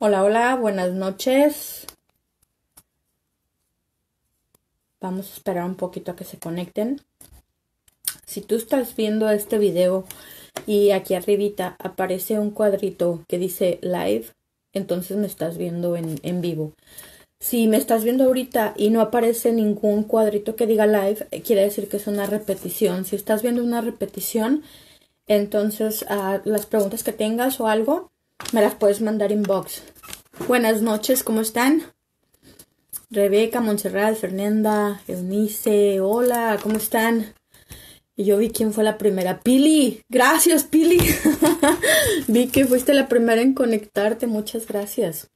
Hola, hola, buenas noches. Vamos a esperar un poquito a que se conecten. Si tú estás viendo este video y aquí arribita aparece un cuadrito que dice live, entonces me estás viendo en, en vivo. Si me estás viendo ahorita y no aparece ningún cuadrito que diga live, eh, quiere decir que es una repetición. Si estás viendo una repetición, entonces uh, las preguntas que tengas o algo, me las puedes mandar inbox. Buenas noches, ¿cómo están? Rebeca, Montserrat, Fernanda, Eunice, hola, ¿cómo están? Y yo vi quién fue la primera. Pili, gracias Pili. vi que fuiste la primera en conectarte, muchas gracias.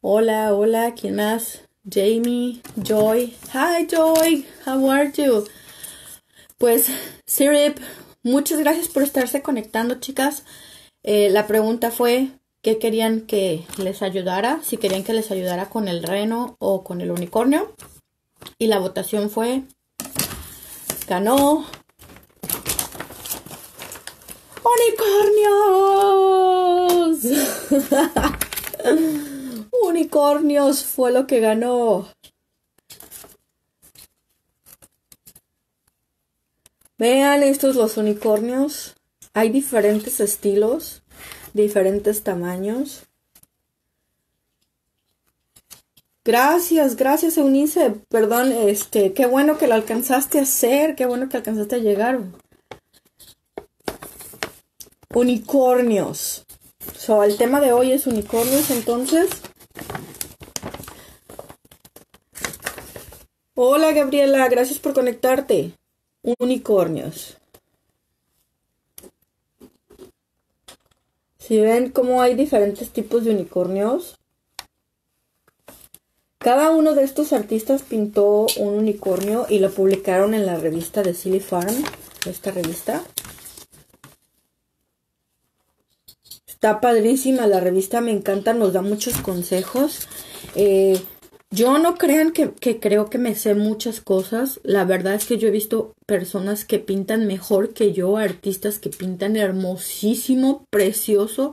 Hola, hola, ¿quién más? Jamie, Joy. Hi Joy, how are you? Pues, Sirip, muchas gracias por estarse conectando, chicas. Eh, la pregunta fue, ¿qué querían que les ayudara? Si querían que les ayudara con el reno o con el unicornio. Y la votación fue, ganó unicornios. unicornios fue lo que ganó. Vean estos los unicornios. Hay diferentes estilos, diferentes tamaños. Gracias, gracias Eunice. Perdón, este, qué bueno que lo alcanzaste a hacer, qué bueno que alcanzaste a llegar. Unicornios. So, el tema de hoy es unicornios, entonces. Hola Gabriela, gracias por conectarte. Unicornios. Si ven cómo hay diferentes tipos de unicornios. Cada uno de estos artistas pintó un unicornio y lo publicaron en la revista de Silly Farm, esta revista. Está padrísima la revista, me encanta, nos da muchos consejos. Eh, yo no crean que, creo que me sé muchas cosas. La verdad es que yo he visto personas que pintan mejor que yo, artistas que pintan hermosísimo, precioso.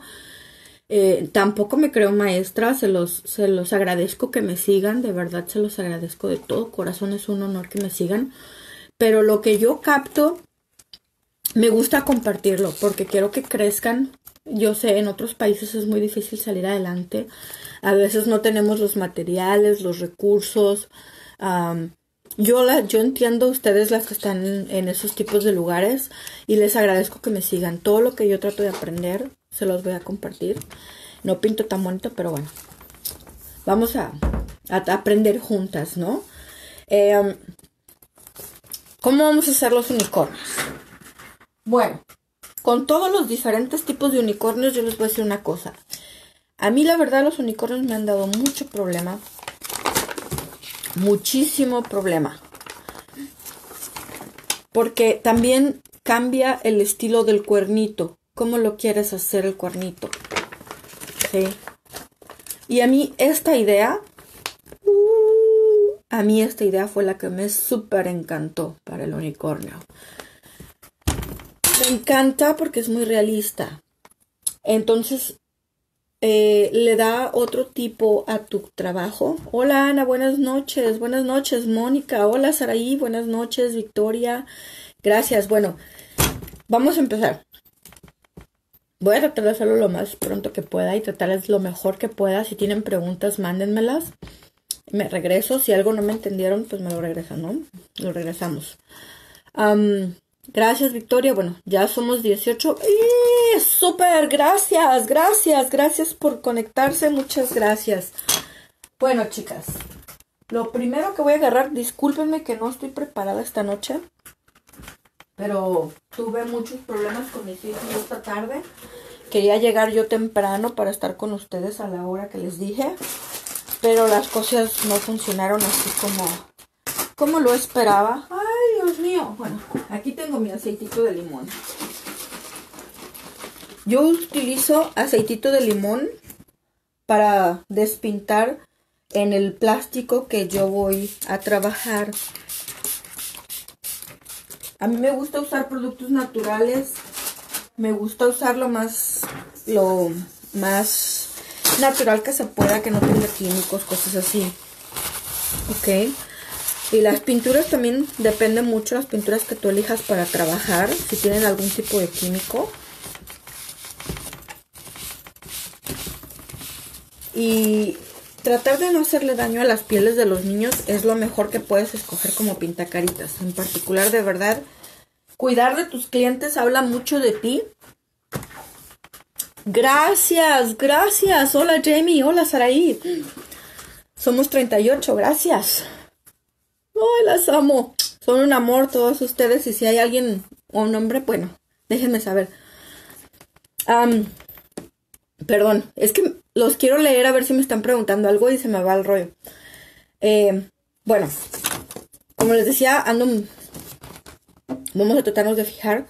Eh, tampoco me creo maestra, se los, se los agradezco que me sigan, de verdad se los agradezco de todo corazón, es un honor que me sigan. Pero lo que yo capto, me gusta compartirlo porque quiero que crezcan. Yo sé, en otros países es muy difícil salir adelante a veces no tenemos los materiales, los recursos. yo, la, yo entiendo ustedes las que están en, esos tipos de lugares y les agradezco que me sigan. Todo lo que yo trato de aprender se los voy a compartir. No pinto tan bonito, pero bueno. Vamos a, aprender juntas, ¿no? Em, ¿Cómo vamos a hacer los unicornios? Bueno, con todos los diferentes tipos de unicornios yo les voy a decir una cosa. A mí la verdad los unicornios me han dado mucho problema. Muchísimo problema. Porque también cambia el estilo del cuernito. ¿Cómo lo quieres hacer el cuernito? ¿Sí? Y a mí esta idea, a mí esta idea fue la que me súper encantó para el unicornio. Me encanta porque es muy realista. Entonces eh, le da otro tipo a tu trabajo. Hola Ana, buenas noches. Buenas noches, Mónica. Hola Saraí, buenas noches, Victoria. Gracias. Bueno, vamos a empezar. Voy a tratar de hacerlo lo más pronto que pueda y tratarles lo mejor que pueda. Si tienen preguntas, mándenmelas. Me regreso. Si algo no me entendieron, pues me lo regresan, ¿no? Lo regresamos. Gracias, Victoria. Bueno, ya somos 18. ¡Y! ¡Súper! Gracias, gracias, gracias por conectarse. Muchas gracias. Bueno, chicas, lo primero que voy a agarrar, discúlpenme que no estoy preparada esta noche, pero tuve muchos problemas con mis hijos esta tarde. Quería llegar yo temprano para estar con ustedes a la hora que les dije, pero las cosas no funcionaron así como, como lo esperaba. Dios mío. Bueno, aquí tengo mi aceitito de limón. Yo utilizo aceitito de limón para despintar en el plástico que yo voy a trabajar. A mí me gusta usar productos naturales. Me gusta usar lo más, lo más natural que se pueda, que no tenga químicos, cosas así. Ok. Y las pinturas también dependen mucho, las pinturas que tú elijas para trabajar, si tienen algún tipo de químico. Y tratar de no hacerle daño a las pieles de los niños es lo mejor que puedes escoger como pintacaritas. En particular, de verdad, cuidar de tus clientes habla mucho de ti. Gracias, gracias. Hola Jamie, hola Saraí. Somos 38, gracias. Ay, las amo. Son un amor todos ustedes y si hay alguien o un hombre, bueno, déjenme saber. perdón, es que los quiero leer a ver si me están preguntando algo y se me va el rollo. Eh, bueno, como les decía, ando... Vamos a tratarnos de fijar.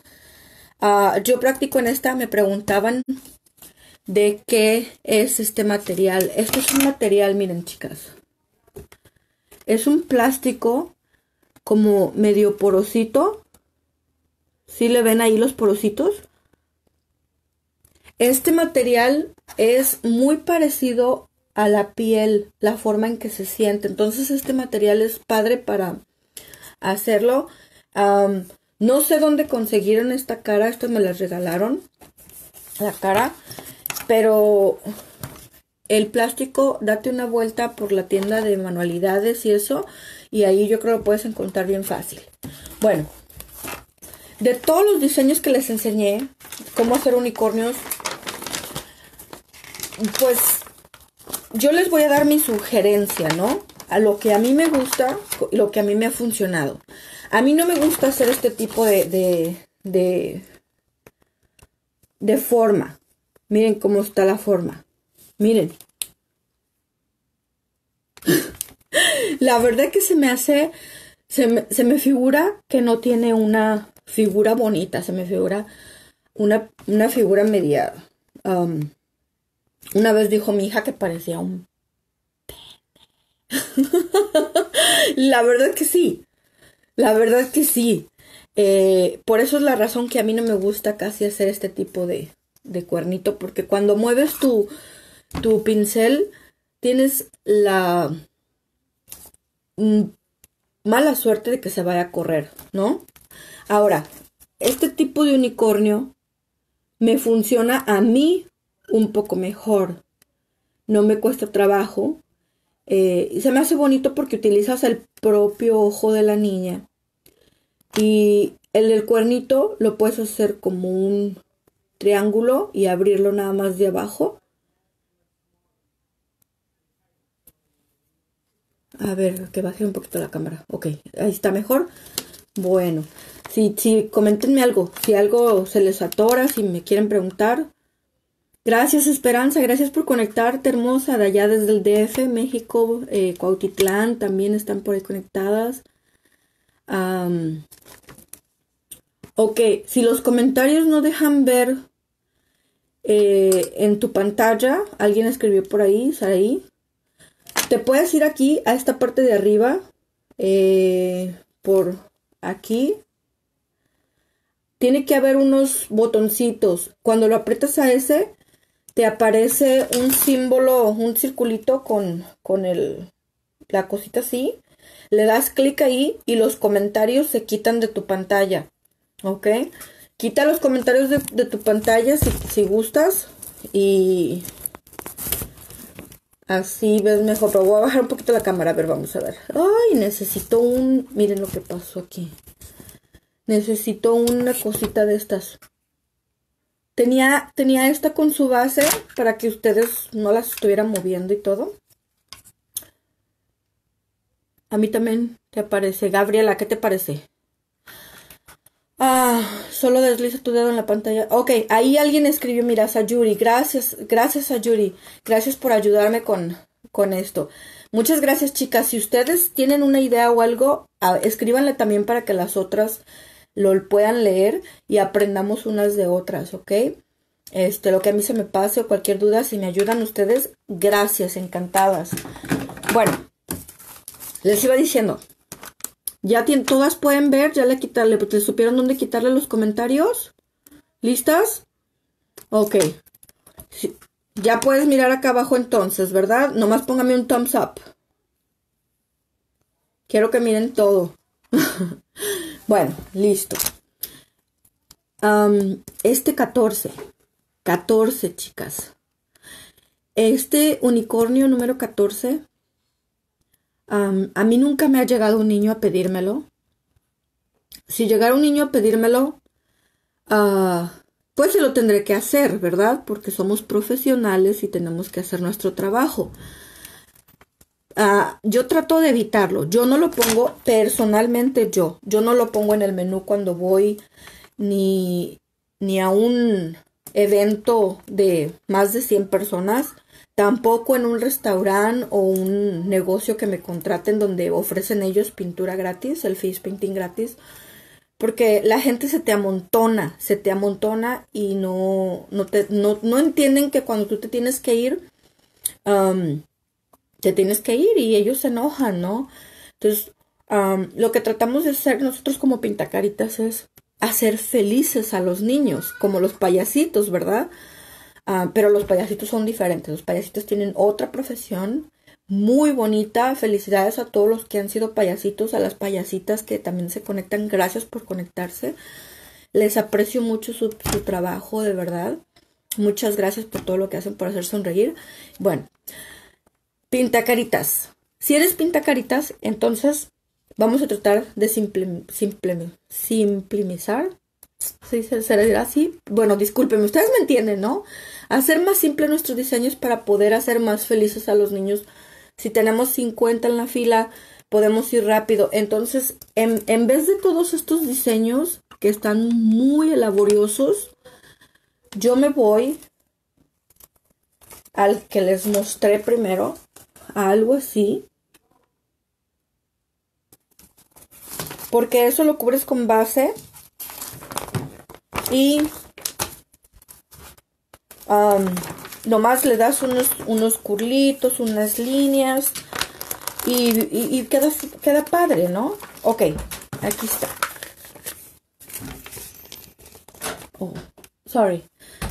Ah, yo practico en esta, me preguntaban de qué es este material. Esto es un material, miren chicas. Es un plástico como medio porosito. ¿Sí le ven ahí los porositos? Este material es muy parecido a la piel, la forma en que se siente. Entonces este material es padre para hacerlo. no sé dónde consiguieron esta cara, esto me las regalaron, la cara, pero el plástico, date una vuelta por la tienda de manualidades y eso, y ahí yo creo que lo puedes encontrar bien fácil. Bueno, de todos los diseños que les enseñé, cómo hacer unicornios, pues yo les voy a dar mi sugerencia, ¿no? A lo que a mí me gusta, lo que a mí me ha funcionado. A mí no me gusta hacer este tipo de, de, de forma. Miren cómo está la forma. Miren. La verdad que se me hace, se me, figura que no tiene una figura bonita, se me figura una, una figura media. Um, una vez dijo mi hija que parecía un la verdad que sí. La verdad que sí. Eh, por eso es la razón que a mí no me gusta casi hacer este tipo de, de cuernito, porque cuando mueves tu, tu pincel, tienes la mm, mala suerte de que se vaya a correr, ¿no? Ahora, este tipo de unicornio me funciona a mí un poco mejor. No me cuesta trabajo. Eh, y se me hace bonito porque utilizas el propio ojo de la niña. Y el del cuernito lo puedes hacer como un triángulo y abrirlo nada más de abajo. A ver, que baje un poquito la cámara. Ok, ahí está mejor. Bueno, si, si, coméntenme algo. Si algo se les atora, si me quieren preguntar. Gracias, Esperanza. Gracias por conectarte, hermosa. De allá desde el DF, México, eh, Cuautitlán, también están por ahí conectadas. ok, si los comentarios no dejan ver eh, en tu pantalla, alguien escribió por ahí, ahí te puedes ir aquí a esta parte de arriba, eh, por aquí. Tiene que haber unos botoncitos. Cuando lo aprietas a ese, te aparece un símbolo, un circulito con, con el, la cosita así. Le das clic ahí y los comentarios se quitan de tu pantalla. ¿Ok? Quita los comentarios de, tu pantalla si, si gustas. Y Así ves mejor, pero voy a bajar un poquito la cámara, a ver, vamos a ver. Ay, necesito un... Miren lo que pasó aquí. Necesito una cosita de estas. Tenía, tenía esta con su base para que ustedes no las estuvieran moviendo y todo. A mí también te parece. Gabriela, ¿qué te parece? Ah, solo desliza tu dedo en la pantalla. Ok, ahí alguien escribió, mira, Sayuri. Gracias, gracias Sayuri. Gracias por ayudarme con, con esto. Muchas gracias, chicas. Si ustedes tienen una idea o algo, escríbanle también para que las otras lo puedan leer y aprendamos unas de otras, ¿ok? Este, lo que a mí se me pase o cualquier duda, si me ayudan ustedes, gracias, encantadas. Bueno, les iba diciendo, ya todas pueden ver, ya le quitarle, ¿te supieron dónde quitarle los comentarios? ¿Listas? Ok. Ya puedes mirar acá abajo entonces, ¿verdad? Nomás póngame un thumbs up. Quiero que miren todo. bueno, listo. este 14. 14, chicas. Este unicornio número 14. A mí nunca me ha llegado un niño a pedírmelo. Si llegara un niño a pedírmelo, uh, pues se lo tendré que hacer, ¿verdad? Porque somos profesionales y tenemos que hacer nuestro trabajo. Ah, yo trato de evitarlo. Yo no lo pongo personalmente yo. Yo no lo pongo en el menú cuando voy ni, ni a un evento de más de 100 personas. Tampoco en un restaurante o un negocio que me contraten donde ofrecen ellos pintura gratis, el face painting gratis porque la gente se te amontona, se te amontona y no, no, te, no, no entienden que cuando tú te tienes que ir, te tienes que ir y ellos se enojan, ¿no? Entonces, lo que tratamos de hacer nosotros como pintacaritas es hacer felices a los niños, como los payasitos, ¿verdad? Ah, pero los payasitos son diferentes, los payasitos tienen otra profesión muy bonita. Felicidades a todos los que han sido payasitos, a las payasitas que también se conectan. Gracias por conectarse. Les aprecio mucho su, trabajo, de verdad. Muchas gracias por todo lo que hacen por hacer sonreír. Bueno, pintacaritas. Si eres pintacaritas, entonces vamos a tratar de simple, simplimizar. ¿Sí será así? Bueno, discúlpenme, ustedes me entienden, ¿no? Hacer más simple nuestros diseños para poder hacer más felices a los niños si tenemos 50 en la fila, podemos ir rápido. Entonces, en, en vez de todos estos diseños que están muy laboriosos, yo me voy al que les mostré primero, a algo así. Porque eso lo cubres con base. Y nomás le das unos, unos curlitos, unas líneas y, queda, queda padre, ¿no? Ok, aquí está. Oh, sorry.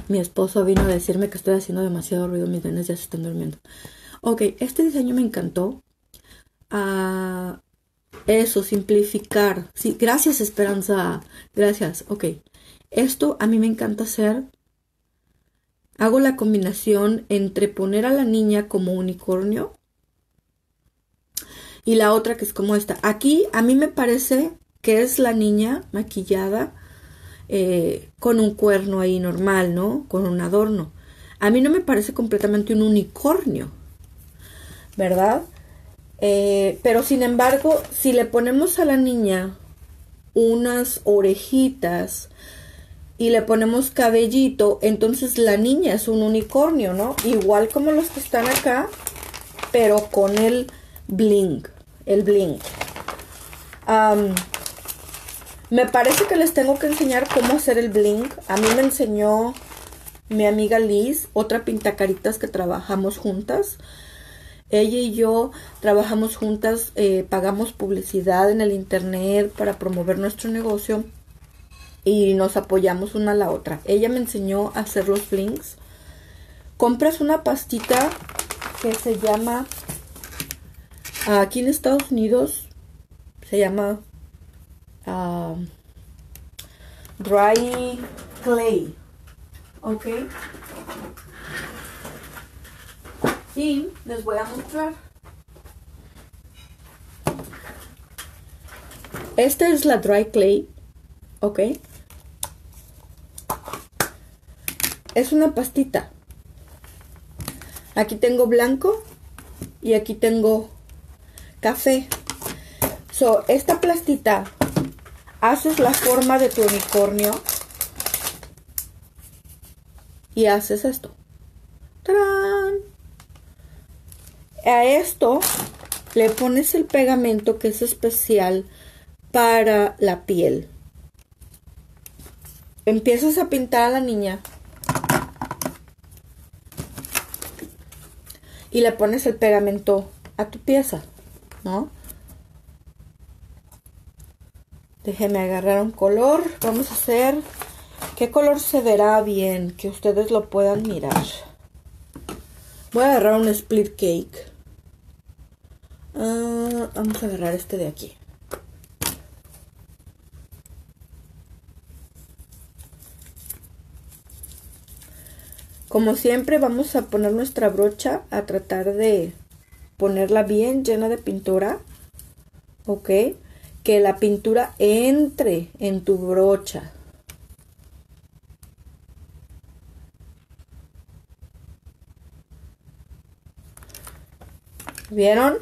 Mi esposo vino a decirme que estoy haciendo demasiado ruido, mis nenes ya se están durmiendo. Ok, este diseño me encantó. Ah, eso, simplificar. Sí, gracias Esperanza. Gracias. Ok. Esto a mí me encanta hacer Hago la combinación entre poner a la niña como unicornio y la otra que es como esta. Aquí a mí me parece que es la niña maquillada eh, con un cuerno ahí normal, ¿no? Con un adorno. A mí no me parece completamente un unicornio, ¿verdad? Eh, pero sin embargo, si le ponemos a la niña unas orejitas, y le ponemos cabellito, entonces la niña es un unicornio, ¿no? Igual como los que están acá, pero con el bling, el bling. me parece que les tengo que enseñar cómo hacer el bling. A mí me enseñó mi amiga Liz, otra pintacaritas que trabajamos juntas. Ella y yo trabajamos juntas, eh, pagamos publicidad en el internet para promover nuestro negocio y nos apoyamos una a la otra. Ella me enseñó a hacer los flings. Compras una pastita que se llama, aquí en Estados Unidos, se llama ah, Dry Clay. ¿Ok? Y les voy a mostrar. Esta es la Dry Clay. ¿Ok? Es una pastita. Aquí tengo blanco y aquí tengo café. So, esta plastita haces la forma de tu unicornio y haces esto. A esto le pones el pegamento que es especial para la piel. Empiezas a pintar a la niña y le pones el pegamento a tu pieza, ¿no? Déjenme agarrar un color. Vamos a hacer... ¿Qué color se verá bien? Que ustedes lo puedan mirar. Voy a agarrar un split cake. Ah, vamos a agarrar este de aquí. Como siempre vamos a poner nuestra brocha a tratar de ponerla bien llena de pintura. ¿Ok? Que la pintura entre en tu brocha. ¿Vieron?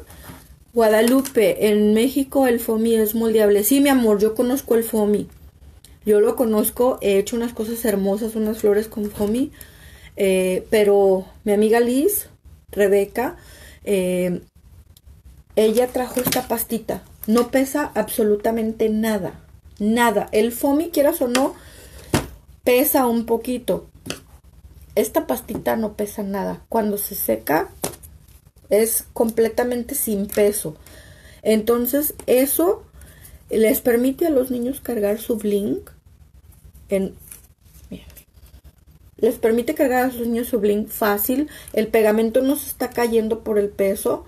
Guadalupe, en México el FOMI es moldeable. Sí, mi amor, yo conozco el FOMI. Yo lo conozco, he hecho unas cosas hermosas, unas flores con FOMI. Eh, pero mi amiga Liz, Rebeca, eh, ella trajo esta pastita. No pesa absolutamente nada. Nada. El FOMI, quieras o no, pesa un poquito. Esta pastita no pesa nada. Cuando se seca, es completamente sin peso. Entonces, eso les permite a los niños cargar su blink en les permite cargar a sus niños su blink fácil, el pegamento no se está cayendo por el peso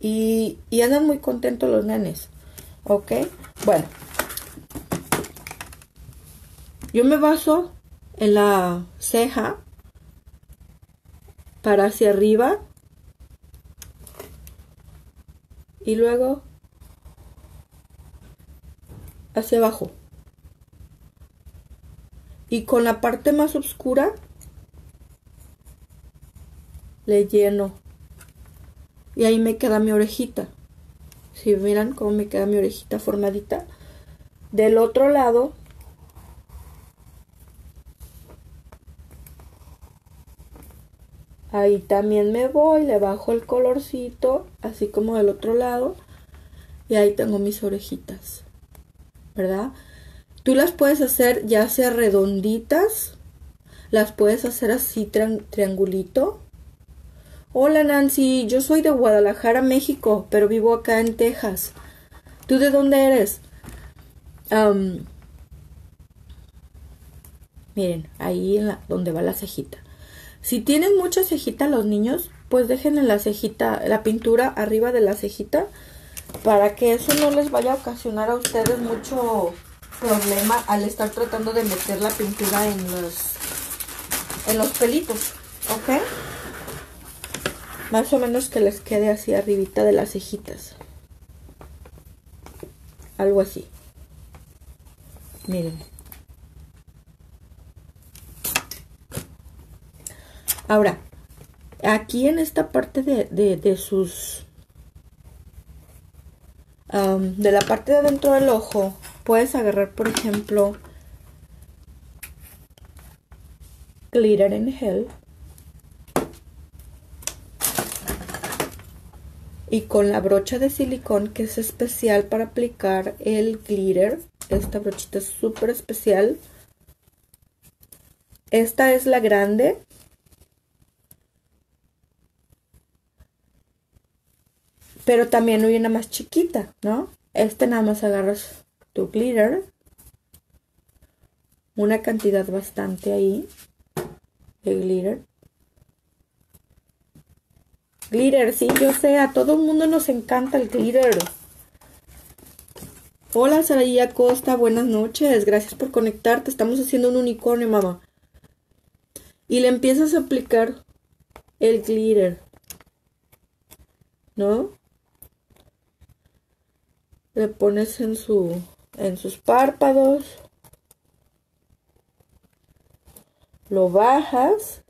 y, y andan muy contentos los nenes, ¿ok? Bueno, yo me baso en la ceja para hacia arriba y luego hacia abajo. Y con la parte más oscura le lleno. Y ahí me queda mi orejita. Si miran cómo me queda mi orejita formadita. Del otro lado Ahí también me voy, le bajo el colorcito, así como del otro lado. Y ahí tengo mis orejitas. ¿Verdad? Tú las puedes hacer ya sea redonditas. Las puedes hacer así triangulito. Hola Nancy, yo soy de Guadalajara, México, pero vivo acá en Texas. ¿Tú de dónde eres? miren, ahí en donde va la cejita. Si tienen mucha cejita los niños, pues dejen en la cejita, la pintura arriba de la cejita para que eso no les vaya a ocasionar a ustedes mucho problema al estar tratando de meter la pintura en los en los pelitos, ¿ok? Más o menos que les quede así arribita de las cejitas. Algo así. Miren. Ahora, aquí en esta parte de, de, sus... de la parte de adentro del ojo, puedes agarrar, por ejemplo, glitter in hell. Y con la brocha de silicón que es especial para aplicar el glitter. Esta brochita es súper especial. Esta es la grande. Pero también hay una más chiquita, ¿no? Este nada más agarras tu glitter. Una cantidad bastante ahí de glitter. Glitter, sí, yo sé, a todo el mundo nos encanta el glitter. Hola Saraya Costa, buenas noches, gracias por conectarte. Estamos haciendo un unicornio, mamá. Y le empiezas a aplicar el glitter. ¿No? le pones en su en sus párpados lo bajas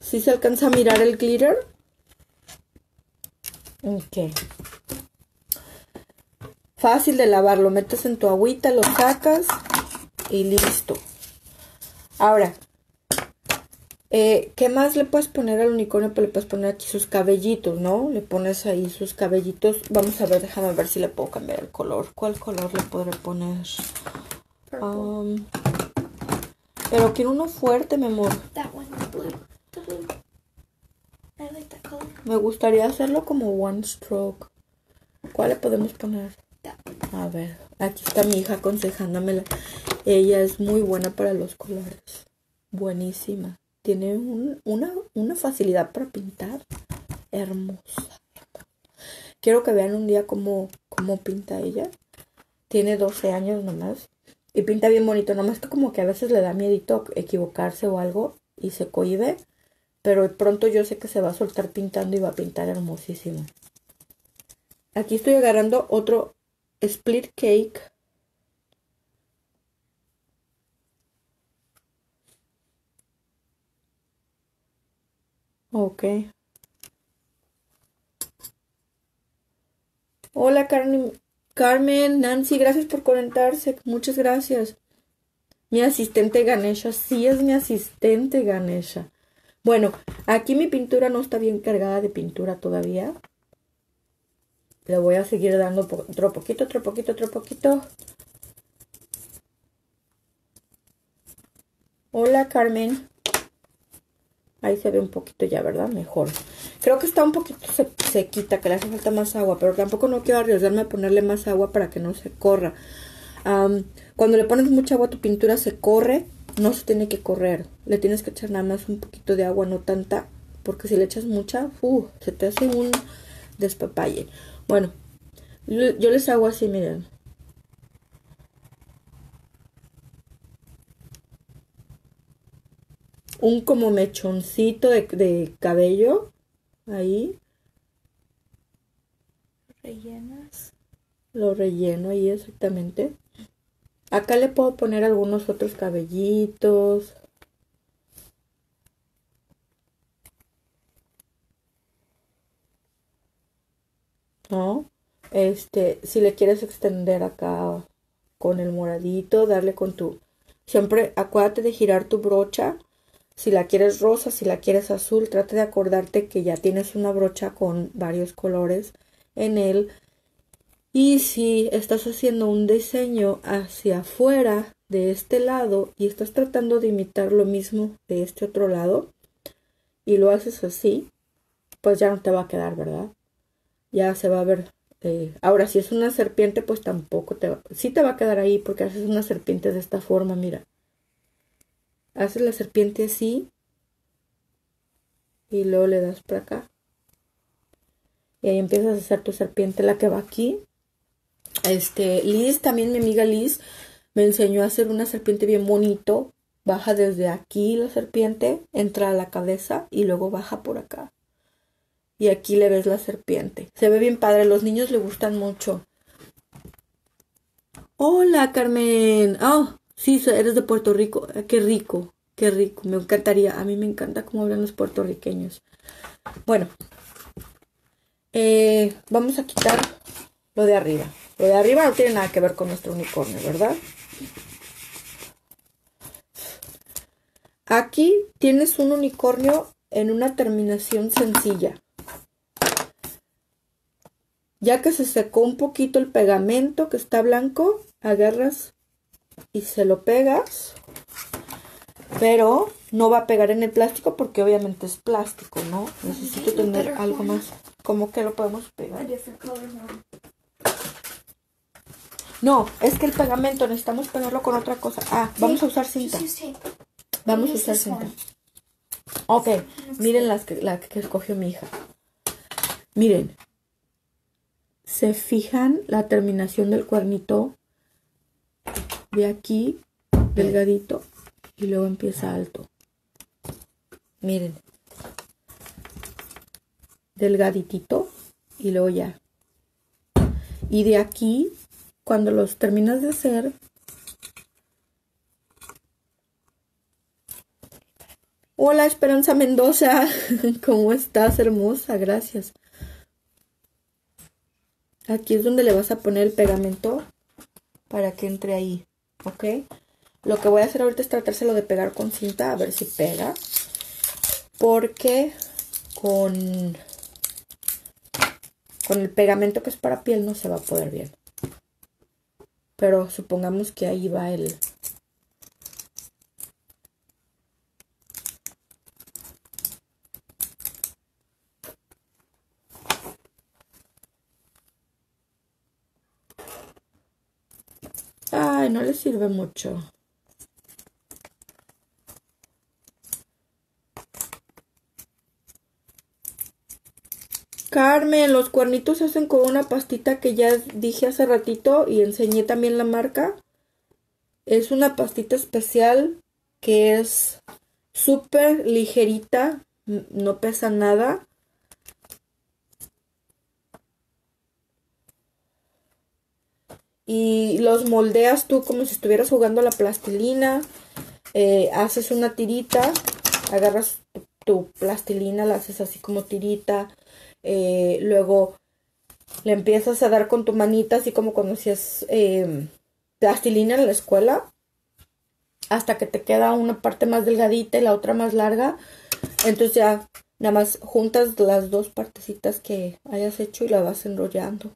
si se alcanza a mirar el glitter ok. Fácil de lavar lo metes en tu agüita lo sacas y listo. Ahora eh, ¿Qué más le puedes poner al unicornio? Pues le puedes poner aquí sus cabellitos, ¿no? Le pones ahí sus cabellitos. Vamos a ver, déjame ver si le puedo cambiar el color. ¿Cuál color le podré poner? Um, pero quiero uno fuerte, mi amor. Me gustaría hacerlo como one stroke. ¿Cuál le podemos poner? A ver, aquí está mi hija aconsejándome. Ella es muy buena para los colores. Buenísima. Tiene una, facilidad para pintar. Hermosa. Quiero que vean un día cómo, cómo pinta ella. Tiene 12 años nomás. Y pinta bien bonito. Nomás que como que a veces le da miedito equivocarse o algo. Y se cohibe. Pero pronto yo sé que se va a soltar pintando y va a pintar hermosísimo. Aquí estoy agarrando otro split cake. Ok. Hola Carmen, Carmen, Nancy, gracias por conectarse. Muchas gracias. Mi asistente Ganesha, sí es mi asistente Ganesha. Bueno, aquí mi pintura no está bien cargada de pintura todavía. Le voy a seguir dando otro poquito, otro poquito, otro poquito. Hola Carmen. Ahí se ve un poquito ya, ¿verdad? Mejor. Creo que está un poquito sequita, que le hace falta más agua, pero tampoco no quiero arriesgarme a ponerle más agua para que no se corra. cuando le pones mucha agua a tu pintura se corre, no se tiene que correr. Le tienes que echar nada más un poquito de agua, no tanta, porque si le echas mucha, uh, se te hace un despapalle. Bueno, yo les hago así, miren. Un como mechoncito de, de cabello. Ahí. Rellenas. Lo relleno ahí exactamente. Acá le puedo poner algunos otros cabellitos. ¿no? Este, si le quieres extender acá con el moradito, darle con tu... Siempre acuérdate de girar tu brocha. Si la quieres rosa, si la quieres azul, trate de acordarte que ya tienes una brocha con varios colores en él. Y si estás haciendo un diseño hacia afuera de este lado y estás tratando de imitar lo mismo de este otro lado y lo haces así, pues ya no te va a quedar, ¿verdad? ya se va a ver. Eh, ahora, si es una serpiente, pues tampoco te va. Sí te va a quedar ahí porque haces una serpiente de esta forma, mira. Haces la serpiente así. Y luego le das para acá. Y ahí empiezas a hacer tu serpiente, la que va aquí. Este, Liz, también mi amiga Liz, me enseñó a hacer una serpiente bien bonito. Baja desde aquí la serpiente, entra a la cabeza y luego baja por acá y aquí le ves la serpiente. Se ve bien padre, los niños le gustan mucho. Hola, Carmen. Oh, sí, eres de Puerto Rico. Ah, qué rico, qué rico. Me encantaría. A mí me encanta cómo hablan los puertorriqueños. Bueno, eh, vamos a quitar lo de arriba. Lo de arriba no tiene nada que ver con nuestro unicornio, ¿verdad? Aquí tienes un unicornio en una terminación sencilla. Ya que se secó un poquito el pegamento que está blanco, agarras y se lo pegas. Pero no va a pegar en el plástico porque obviamente es plástico, ¿no? Necesito tener algo más. ¿Cómo que lo podemos pegar? No, es que el pegamento necesitamos pegarlo con otra cosa. Ah, vamos a usar cinta. Vamos a usar cinta. Ok, miren las que, la que escogió mi hija. Miren, se fijan la terminación del cuernito de aquí, delgadito, y luego empieza alto. Miren, delgaditito y luego ya. Y de aquí, cuando los terminas de hacer, Hola Esperanza Mendoza, ¿cómo estás hermosa? Gracias. Aquí es donde le vas a poner el pegamento para que entre ahí, ¿ok? Lo que voy a hacer ahorita es tratárselo de pegar con cinta, a ver si pega. Porque con, con el pegamento que es para piel no se va a poder bien. Pero supongamos que ahí va el, sirve mucho. Carmen, los cuernitos se hacen con una pastita que ya dije hace ratito y enseñé también la marca. Es una pastita especial que es súper ligerita, no pesa nada Y los moldeas tú como si estuvieras jugando la plastilina. Eh, haces una tirita, agarras tu plastilina, la haces así como tirita eh, luego le empiezas a dar con tu manita, así como cuando hacías eh, plastilina en la escuela, hasta que te queda una parte más delgadita y la otra más larga. Entonces ya nada más juntas las dos partecitas que hayas hecho y la vas enrollando.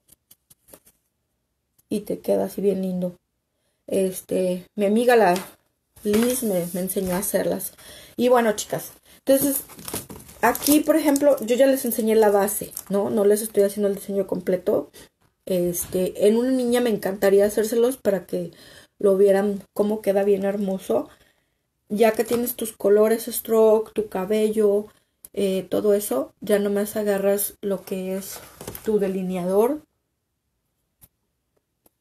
Y te queda así bien lindo. Este, mi amiga la Liz me, me enseñó a hacerlas. Y bueno, chicas, entonces Aquí, por ejemplo, yo ya les enseñé la base, ¿no? No les estoy haciendo el diseño completo. Este, en una niña me encantaría hacérselos para que lo vieran cómo queda bien hermoso. Ya que tienes tus colores stroke, tu cabello, eh, todo eso, ya nomás agarras lo que es tu delineador.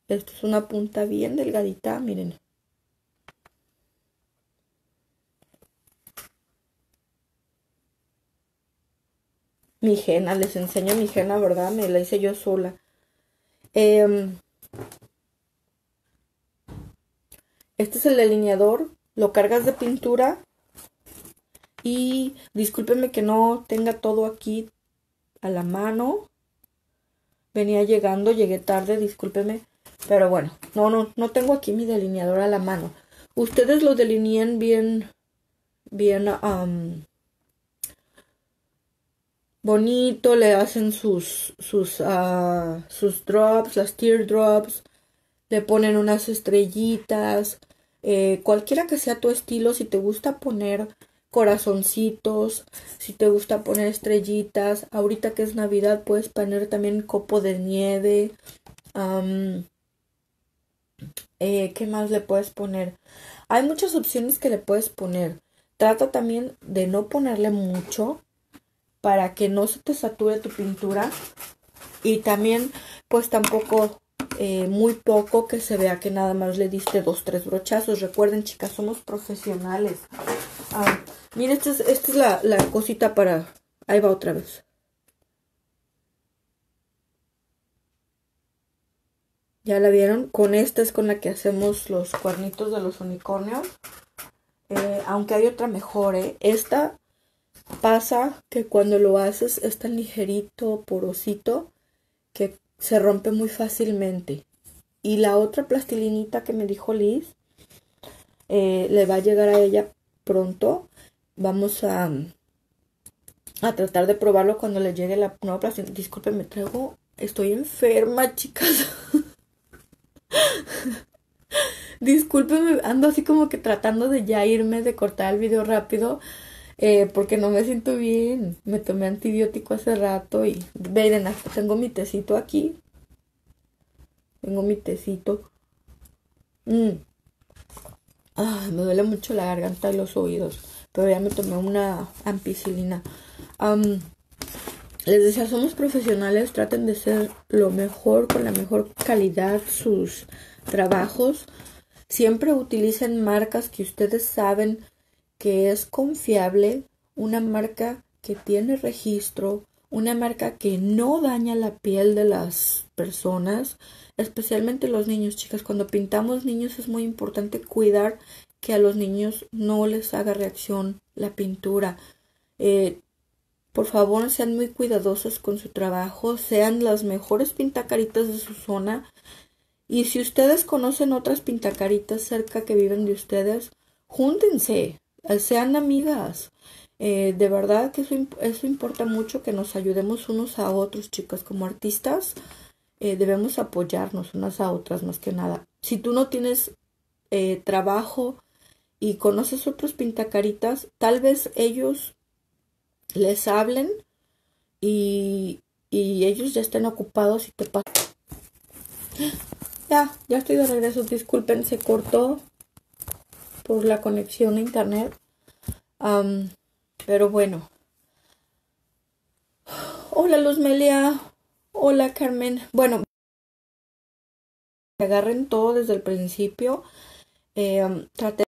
Esto es una punta bien delgadita, miren. mi jena, les enseño mi jena, ¿verdad? Me la hice yo sola. Em, este es el delineador, lo cargas de pintura y discúlpenme que no tenga todo aquí a la mano. Venía llegando, llegué tarde, discúlpenme. Pero bueno, no, no, no tengo aquí mi delineador a la mano. Ustedes lo delinean bien, bien, bonito, le hacen sus, sus, uh, sus drops, las teardrops, le ponen unas estrellitas, eh, cualquiera que sea tu estilo, si te gusta poner corazoncitos, si te gusta poner estrellitas, ahorita que es Navidad puedes poner también copo de nieve, eh, ¿qué más le puedes poner? Hay muchas opciones que le puedes poner. Trata también de no ponerle mucho para que no se te sature tu pintura y también pues tampoco eh, muy poco que se vea que nada más le diste dos tres brochazos recuerden chicas somos profesionales ah, esta es, esta es la, la cosita para ahí va otra vez ya la vieron con esta es con la que hacemos los cuernitos de los unicornios eh, aunque hay otra mejor ¿eh? esta Pasa que cuando lo haces es tan ligerito, porosito, que se rompe muy fácilmente. Y la otra plastilinita que me dijo Liz, eh, le va a llegar a ella pronto. Vamos a, a tratar de probarlo cuando le llegue la nueva plastilina. Disculpen, me traigo... Estoy enferma, chicas. Disculpenme, ando así como que tratando de ya irme, de cortar el video rápido. Eh, porque no me siento bien. Me tomé antibiótico hace rato y hasta tengo mi tecito aquí. Tengo mi tecito. Mm. Ah, me duele mucho la garganta y los oídos. Pero ya me tomé una ampicilina. Les decía, somos profesionales, traten de ser lo mejor, con la mejor calidad sus trabajos. Siempre utilicen marcas que ustedes saben que es confiable, una marca que tiene registro, una marca que no daña la piel de las personas, especialmente los niños, chicas. Cuando pintamos niños es muy importante cuidar que a los niños no les haga reacción la pintura. Eh, por favor, sean muy cuidadosos con su trabajo, sean las mejores pintacaritas de su zona. Y si ustedes conocen otras pintacaritas cerca que viven de ustedes, júntense, eh, sean amigas. Eh, de verdad que eso, eso, importa mucho, que nos ayudemos unos a otros, chicas, como artistas. Eh, debemos apoyarnos unas a otras más que nada. Si tú no tienes trabajo y conoces otros pintacaritas, tal vez ellos les hablen y, y ellos ya estén ocupados y te pasan. Ya, ya estoy de regreso. Disculpen, se cortó por la conexión a internet. pero bueno. Hola Luz Melia. Hola Carmen. Bueno, agarren todo desde el principio. Eh, traté